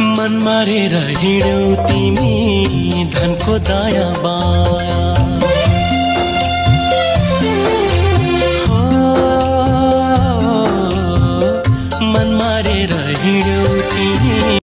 मन मारेर हिँड्यौ तिमी धनको दाया बाया। मन मारेर हिँड्यौ तिमी